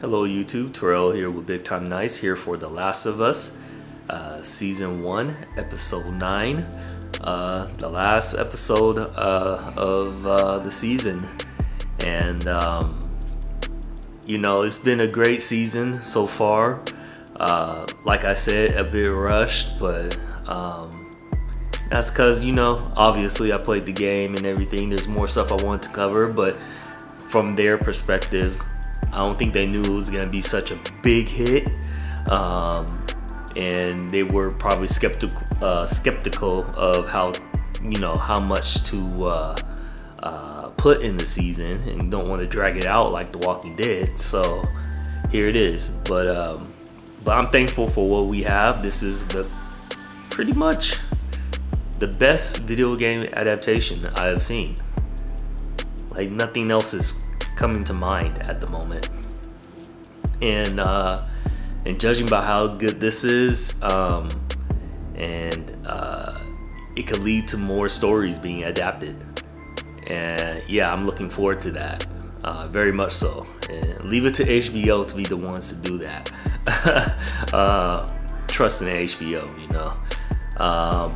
Hello YouTube, Terrell here with Big Time Knights here for The Last of Us, uh, Season 1, Episode 9. Uh, the last episode uh, of uh, the season. And, um, you know, it's been a great season so far. Uh, like I said, a bit rushed, but um, that's because, you know, obviously I played the game and everything. There's more stuff I wanted to cover, but from their perspective, I don't think they knew it was gonna be such a big hit, um, and they were probably skeptical uh, skeptical of how you know how much to uh, uh, put in the season, and don't want to drag it out like The Walking Dead. So here it is. But um, but I'm thankful for what we have. This is the pretty much the best video game adaptation I have seen. Like nothing else is coming to mind at the moment. And uh, and judging by how good this is, um, and uh, it could lead to more stories being adapted. And yeah, I'm looking forward to that, uh, very much so. And leave it to HBO to be the ones to do that. uh, trust in HBO, you know. Um,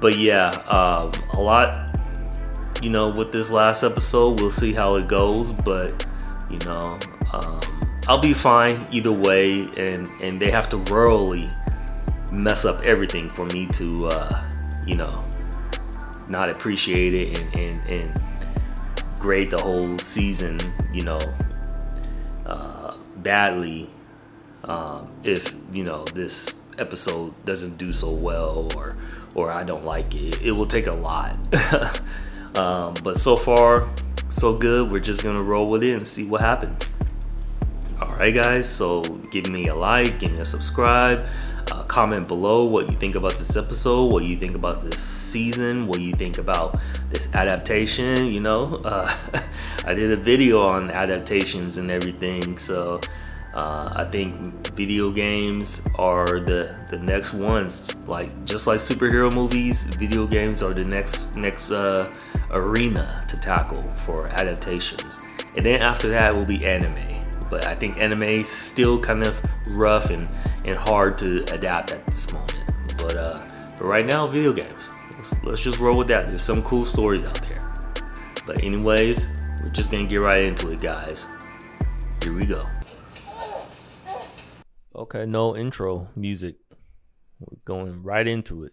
but yeah, uh, a lot you know, with this last episode, we'll see how it goes. But you know, um, I'll be fine either way, and and they have to royally mess up everything for me to, uh, you know, not appreciate it and and, and grade the whole season, you know, uh, badly. Um, if you know this episode doesn't do so well or or I don't like it, it will take a lot. Um, but so far, so good. We're just gonna roll with it and see what happens. Alright guys, so give me a like, give me a subscribe, uh, comment below what you think about this episode, what you think about this season, what you think about this adaptation, you know. Uh, I did a video on adaptations and everything, so uh, I think video games are the the next ones. Like just like superhero movies, video games are the next next uh, arena to tackle for adaptations. And then after that will be anime. But I think anime is still kind of rough and, and hard to adapt at this moment. But uh, but right now, video games. Let's, let's just roll with that. There's some cool stories out there. But anyways, we're just gonna get right into it, guys. Here we go. Okay, no intro music. We're going right into it.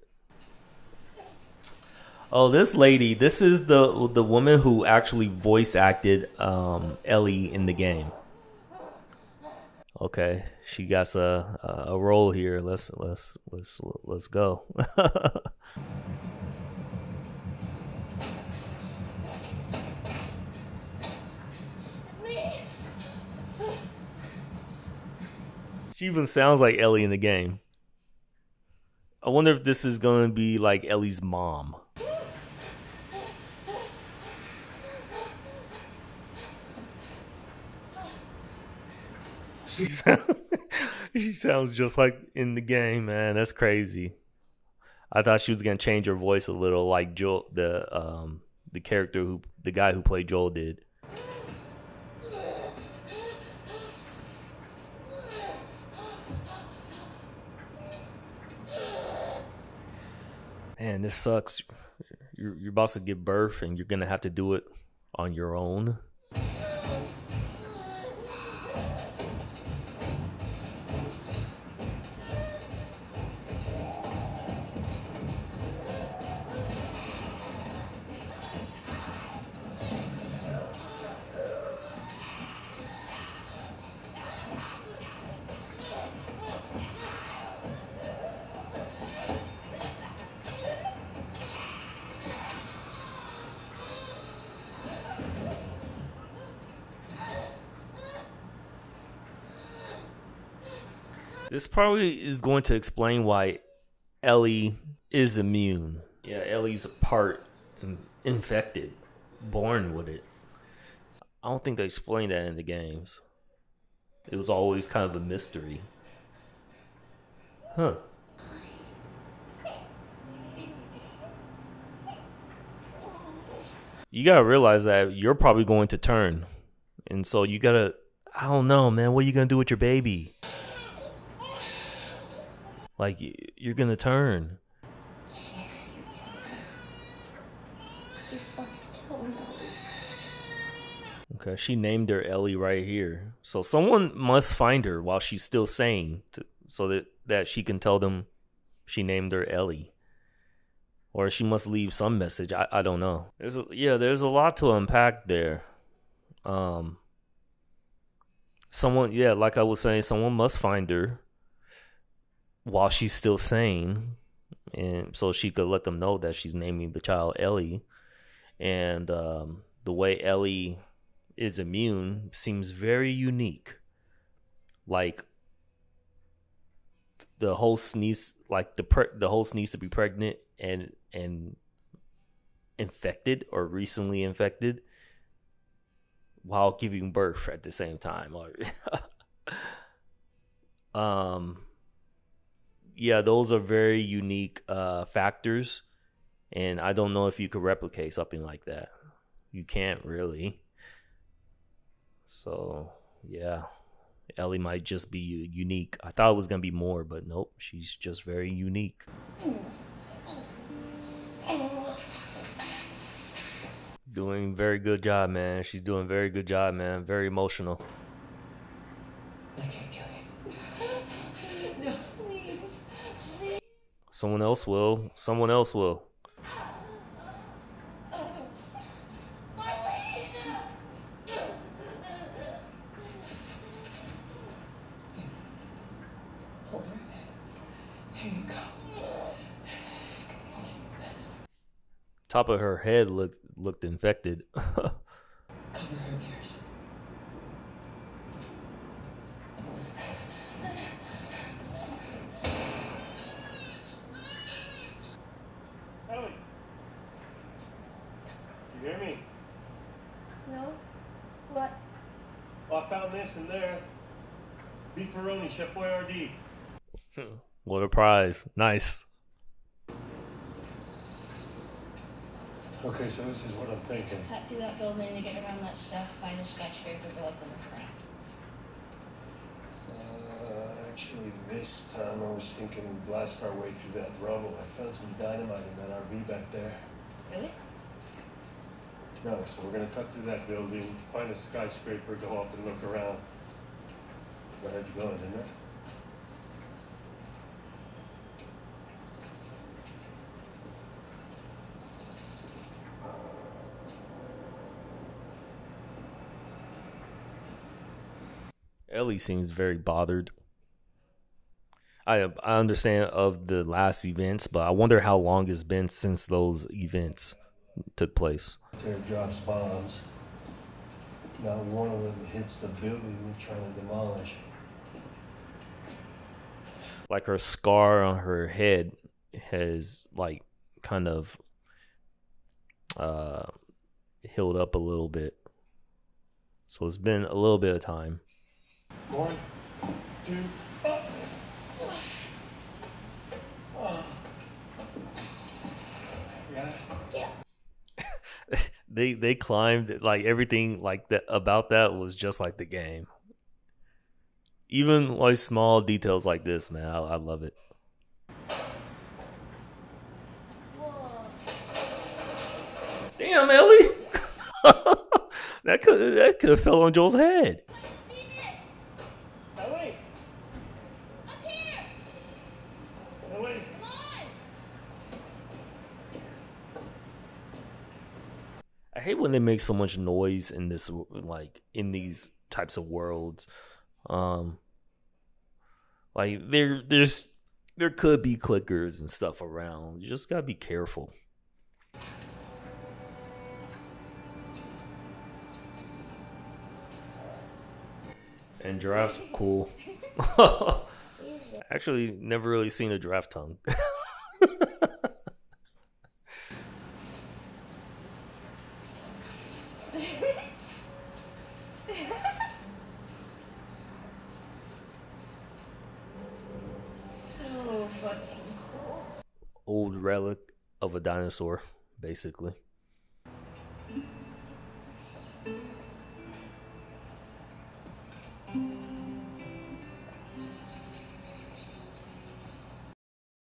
Oh, this lady. This is the the woman who actually voice acted um, Ellie in the game. Okay, she got a a role here. Let's let's let's let's go. She even sounds like Ellie in the game. I wonder if this is going to be like Ellie's mom. She sounds, she sounds just like in the game, man. That's crazy. I thought she was gonna change her voice a little, like Joel, the um, the character who, the guy who played Joel did. man, this sucks. You're, you're about to give birth and you're to have to do it on your own. This probably is going to explain why Ellie is immune. Yeah, Ellie's a part infected, born with it. I don't think they explained that in the games. It was always kind of a mystery. Huh. You gotta realize that you're probably going to turn. And so you gotta I don't know, man. What are you gonna do with your baby? Like you're gonna turn. Okay, she named her Ellie right here. So someone must find her while she's still sane, to, so that that she can tell them she named her Ellie. Or she must leave some message. I, I don't know. There's a, yeah, there's a lot to unpack there. Um, someone yeah, like I was saying, someone must find her while she's still sane, and so she could let them know that she's naming the child Ellie. And um, the way Ellie is immune seems very unique. Like the host needs like the pre- the host needs to be pregnant and and infected or recently infected while giving birth at the same time um yeah those are very unique uh factors and i don't know if you could replicate something like that you can't really so yeah ellie might just be unique i thought it was gonna be more but nope she's just very unique doing very good job, man. She's doing very good job, man. Very emotional. I can't kill you. Someone else will. Someone else will. Hold her head. Here you go. Top of her head looked looked infected. Cover her ears. Ellie! You hear me? No? What? Oh, I found this in there. Beefaroni, Chef Boyardee. What a prize. Nice. Okay, so this is what I'm thinking. Cut through that building to get around that stuff, find a skyscraper, go up on the ground. Uh, actually, this time I was thinking we blast our way through that rubble. I found some dynamite in that RV back there. Really? No, so we're gonna cut through that building, find a skyscraper, go up and look around. I heard you going, didn't I? Ellie seems very bothered. I I understand of the last events, but I wonder how long it's been since those events took place. Drops bombs. Now one of them hits the building we're trying to demolish. Like her scar on her head has like kind of uh healed up a little bit. So it's been a little bit of time. One, two, up. Got they they climbed like everything like that about that was just like the game. Even like small details like this, man, I, I love it. Whoa. Damn, Ellie, that could that could have fell on Joel's head. See this? Ellie! Up here! Ellie! Come on! I hate when they make so much noise in this like in these types of worlds. Um like there there's there could be clickers and stuff around. You just gotta be careful. And giraffes are cool. Actually, never really seen a giraffe tongue. dinosaur, basically.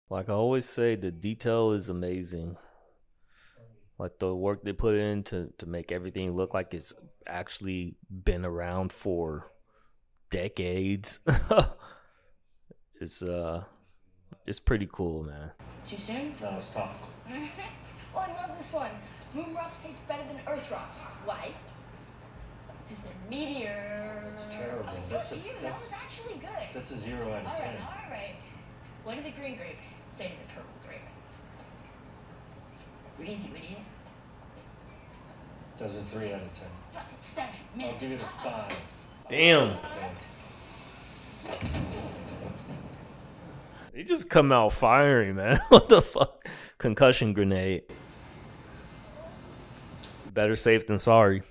Like I always say, the detail is amazing. Like the work they put in to, to make everything look like it's actually been around for decades. it's uh it's pretty cool, man. Too soon? No, it's topical. oh, I love this one. Moon rocks taste better than Earth rocks. Why? Because they're meteors. That's terrible. Oh, That's a- you. that- That was actually good. That's a zero out of all right, ten. all right. What did the green grape say to the purple grape? What do you think, idiot? That's a three out of ten. Fucking seven. I'll give it a five. Damn. ten. They just come out firing, man. what the fuck? Concussion grenade. Better safe than sorry.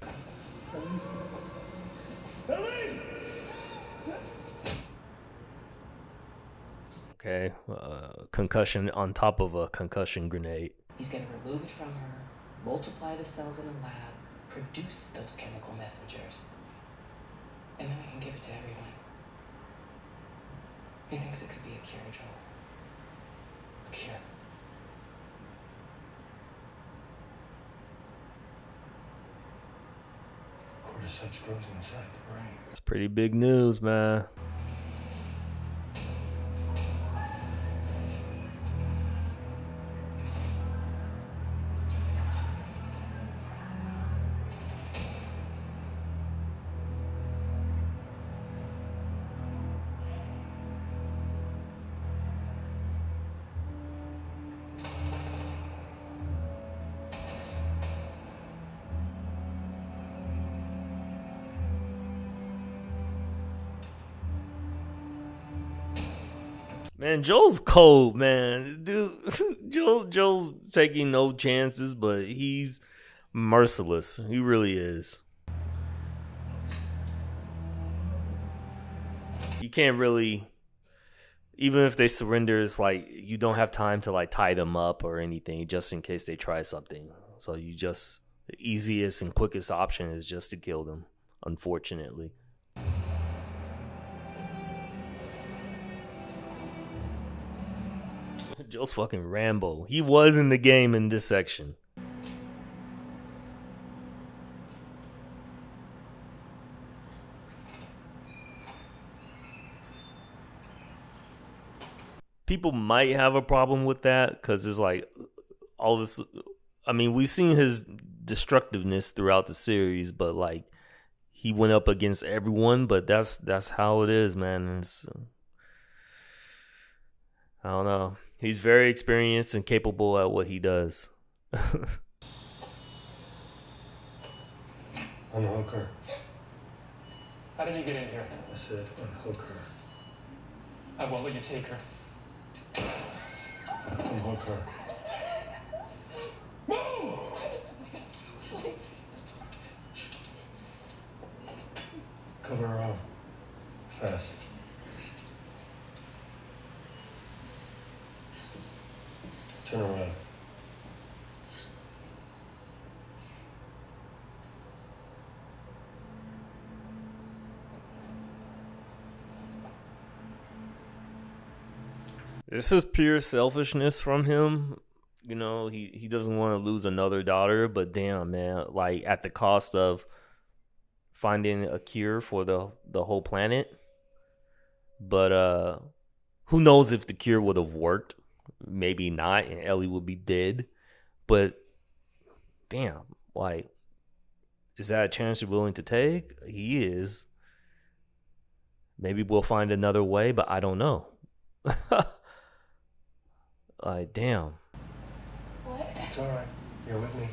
Okay, uh, concussion on top of a concussion grenade. He's gonna remove it from her, multiply the cells in the lab, produce those chemical messengers, and then we can give it to everyone. He thinks it could be a cure, Joel. A cure. Cordyceps grows inside the brain. It's pretty big news, man. Man, Joel's cold, man. Dude, Joel Joel's taking no chances, but he's merciless. He really is. You can't really even if they surrender, it's like you don't have time to like tie them up or anything just in case they try something. So you just the easiest and quickest option is just to kill them, unfortunately. Joe's fucking Rambo. He was in the game in this section. People might have a problem with that because it's like all this. I mean, we've seen his destructiveness throughout the series, but like he went up against everyone. But that's that's how it is, man. It's, I don't know. He's very experienced and capable at what he does. Unhook her. How did you get in here? I said unhook her. I won't let you take her. Unhook her. Cover her up. Fast. Turn around. This is pure selfishness from him. You know, he, he doesn't want to lose another daughter, but damn, man, like at the cost of finding a cure for the the whole planet. But uh who knows if the cure would have worked? Maybe not, and Ellie would be dead. But damn, like is that a chance you're willing to take? He is. Maybe we'll find another way, but I don't know. like, damn. What? It's all right. You're with me.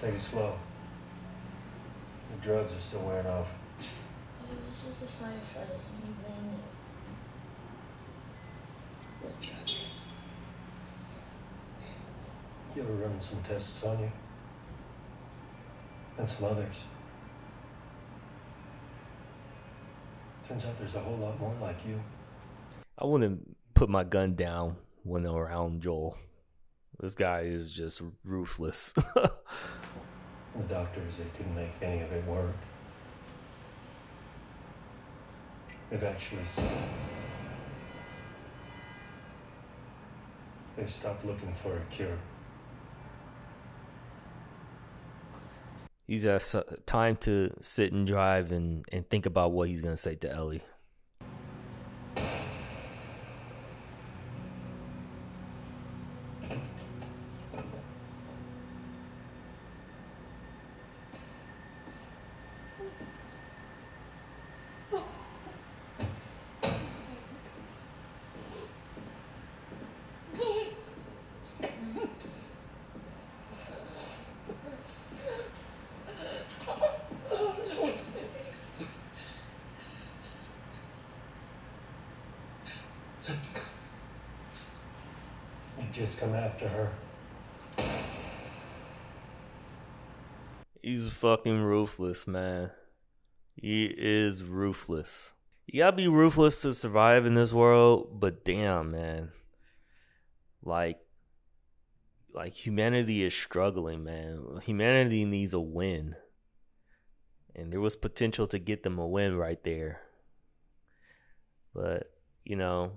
Take it slow. The drugs are still wearing off. It was just the fireflies and then what drugs? You ever running some tests on you? And some others. Turns out there's a whole lot more like you. I wouldn't put my gun down when around Joel. This guy is just ruthless. The doctors, they couldn't make any of it work. They've actually. They've stopped looking for a cure. He's has time to sit and drive and, and think about what he's gonna say to Ellie. Just come after her. He's fucking ruthless, man. He is ruthless. You gotta be ruthless to survive in this world, but damn, man. Like, like humanity is struggling, man. Humanity needs a win. And there was potential to get them a win right there. But, you know,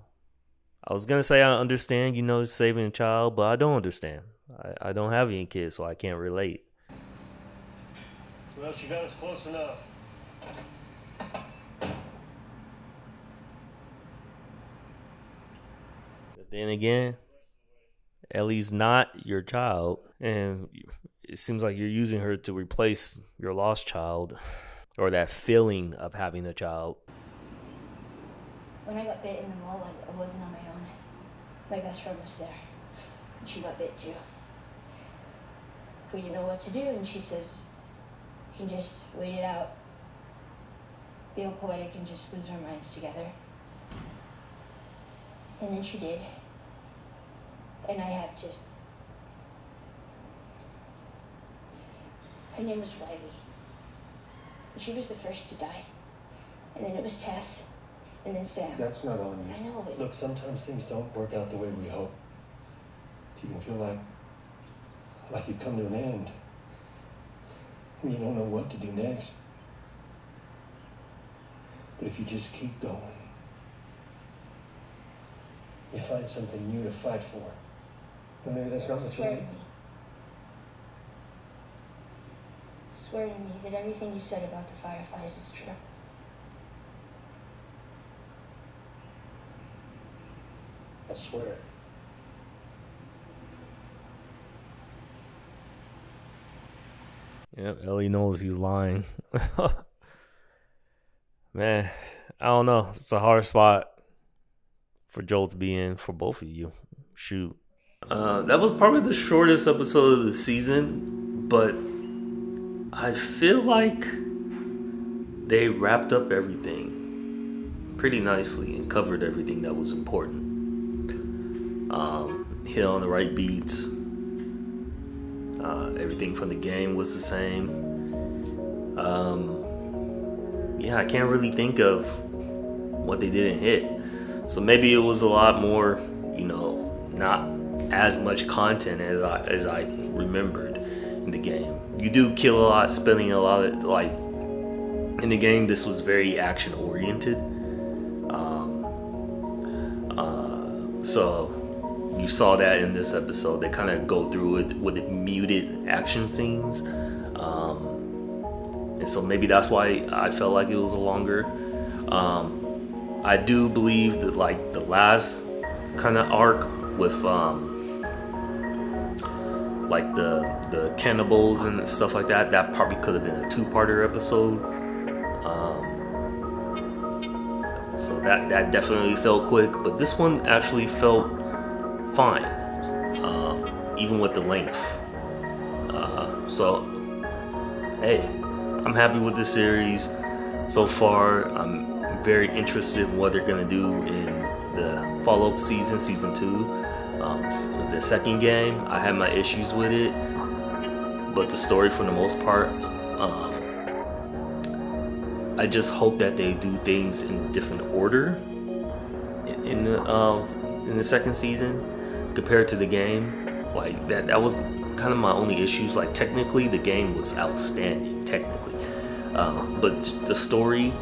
I was gonna say I understand, you know, saving a child, but I don't understand. I, I don't have any kids, so I can't relate. Well, she got us close enough. But then again, Ellie's not your child, and it seems like you're using her to replace your lost child or that feeling of having a child. When I got bit in the mall, I, I wasn't on my own. My best friend was there. And she got bit too. We didn't know what to do, and she says, you can just wait it out. All poetic and just lose our minds together. And then she did. And I had to. Her name was Riley. And she was the first to die. And then it was Tess. And then Sam. That's not on you. I know, but Look, sometimes things don't work out the way we hope. You can feel like like you've come to an end. And you don't know what to do next. But if you just keep going, you find something new to fight for. And maybe that's not what you swear to need. me. Swear to me that everything you said about the fireflies is true. I swear. Yep, Ellie knows he's lying. Man, I don't know. It's a hard spot for Joel to be in for both of you. Shoot. Uh, that was probably the shortest episode of the season, but I feel like they wrapped up everything pretty nicely and covered everything that was important. Um, hit on the right beats. Uh, everything from the game was the same. Um, yeah, I can't really think of what they didn't hit. So maybe it was a lot more, you know, not as much content as I, as I remembered in the game. You do kill a lot, spending a lot of like in the game. This was very action oriented. Um, uh, so you saw that in this episode. They kind of go through it with muted action scenes. Um, and so maybe that's why I felt like it was longer. Um, I do believe that like the last kind of arc with um, like the the cannibals and stuff like that, that probably could have been a two-parter episode. Um, so that that definitely felt quick, but this one actually felt fine, um, even with the length. Uh, so, hey, I'm happy with the series so far. I'm very interested in what they're gonna do in the follow-up season, season two. Um, the second game, I had my issues with it, but the story, for the most part, um, I just hope that they do things in a different order in the uh, in the second season compared to the game. Like that, that was kind of my only issues. Like technically, the game was outstanding technically, um, but the story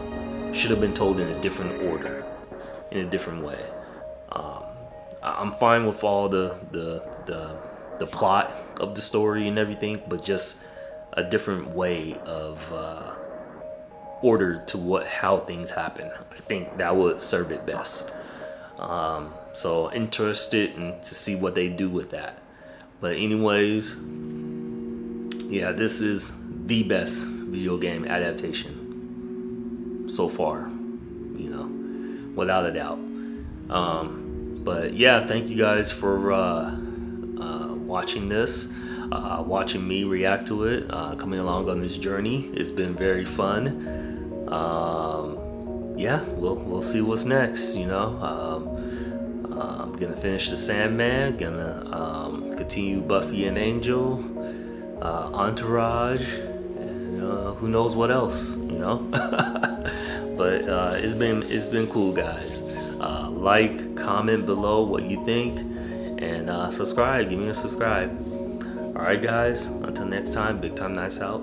should have been told in a different order, in a different way. Um, I'm fine with all the the the the plot of the story and everything, but just a different way of uh, order to what how things happen. I think that would serve it best. Um, so interested in to see what they do with that. But anyways, yeah, this is the best video game adaptation so far. You know, without a doubt. Um, but yeah, thank you guys for uh, uh, watching this. Uh, watching me react to it, uh, coming along on this journey. It's been very fun. Um, yeah, we'll we'll see what's next. You know, um, I'm gonna finish the Sandman. Gonna um, continue Buffy and Angel, uh, Entourage, and uh, who knows what else. You know, but uh, it's been it's been cool, guys. like, comment below what you think, and subscribe. Give me a subscribe. Alright guys, until next time, Big Time Knights out.